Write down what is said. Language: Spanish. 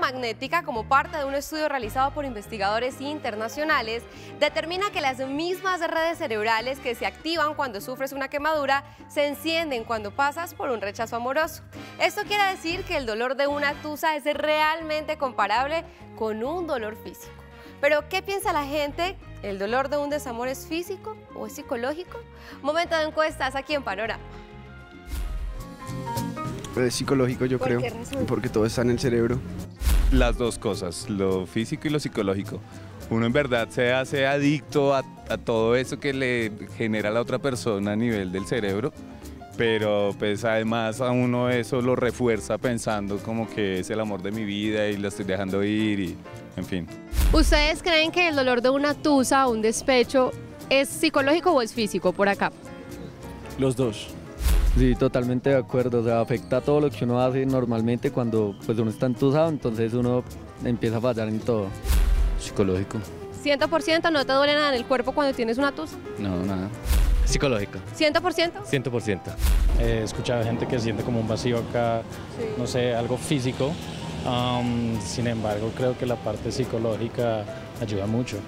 magnética, como parte de un estudio realizado por investigadores internacionales, determina que las mismas redes cerebrales que se activan cuando sufres una quemadura se encienden cuando pasas por un rechazo amoroso. Esto quiere decir que el dolor de una tusa es realmente comparable con un dolor físico. Pero, ¿qué piensa la gente? ¿El dolor de un desamor es físico o es psicológico? Momento de encuestas aquí en Panorama. Es psicológico, yo ¿Por creo. qué razón? Porque todo está en el cerebro. Las dos cosas, lo físico y lo psicológico. Uno en verdad se hace adicto a, a todo eso que le genera a la otra persona a nivel del cerebro, pero pues además a uno eso lo refuerza pensando como que es el amor de mi vida y lo estoy dejando ir y en fin. ¿Ustedes creen que el dolor de una tusa o un despecho es psicológico o es físico por acá? Los dos. Sí, totalmente de acuerdo. O sea, afecta todo lo que uno hace normalmente cuando pues, uno está entusado, entonces uno empieza a fallar en todo. Psicológico. 100% no te duele nada en el cuerpo cuando tienes una tusa. No, nada. Psicológico. 100%. 100%. He escuchado gente que siente como un vacío acá, no sé, algo físico. Am, sin embargo, creo que la parte psicológica ayuda mucho.